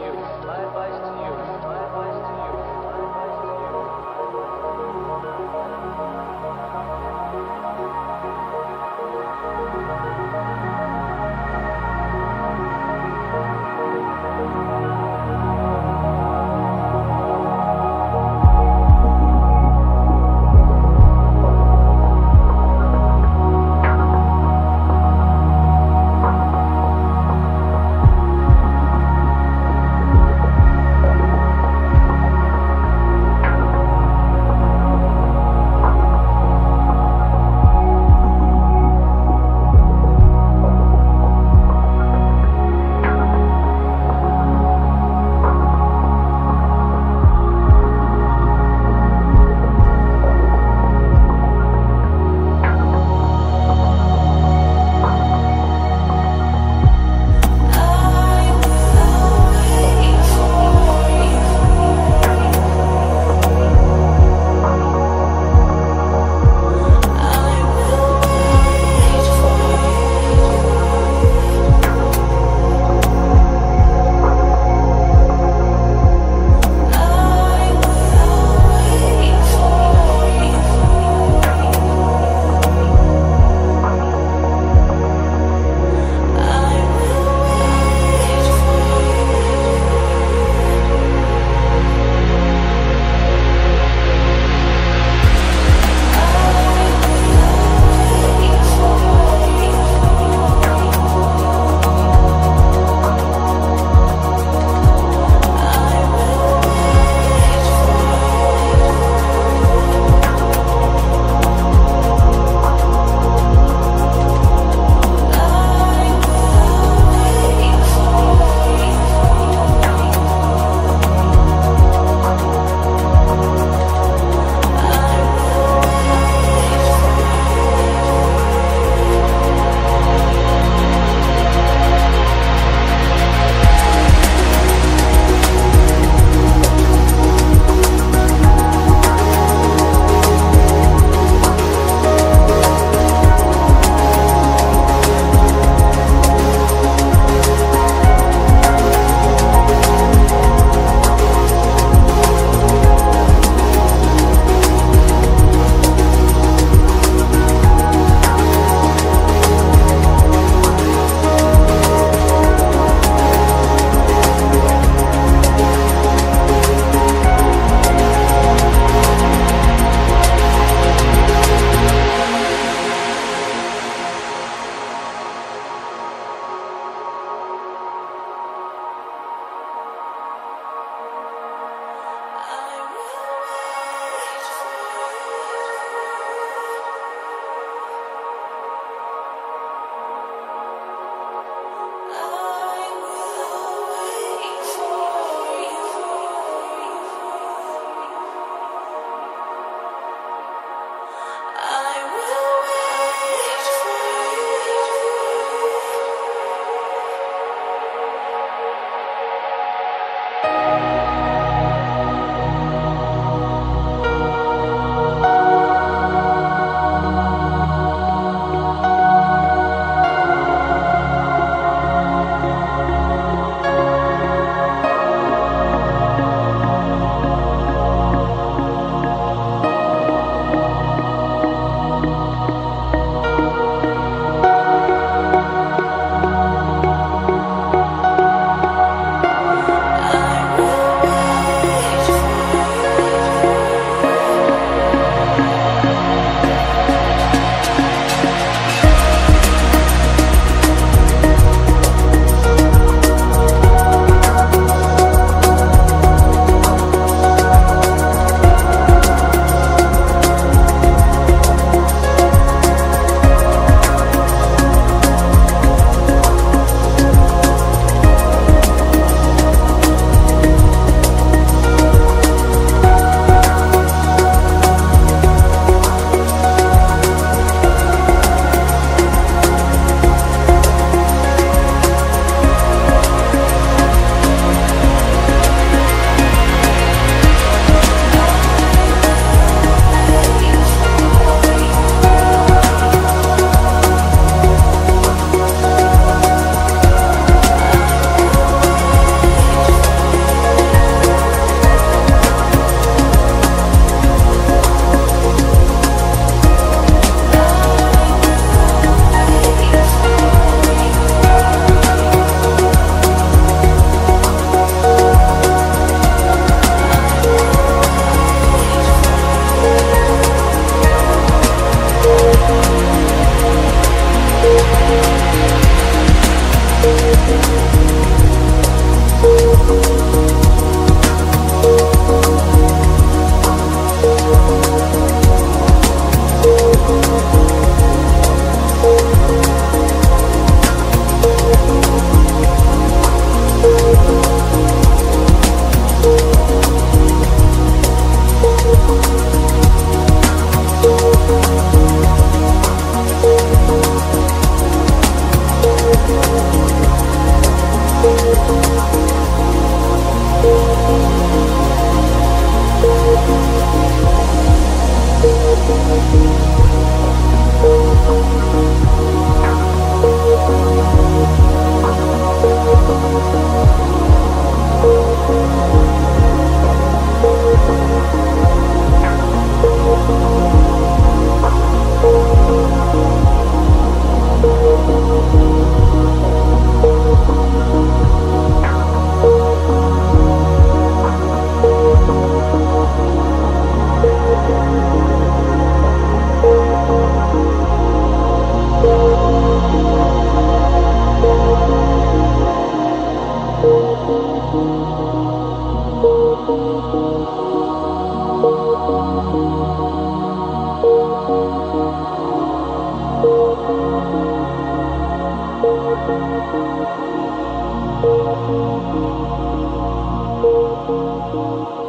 you, my advice to you. Thank you.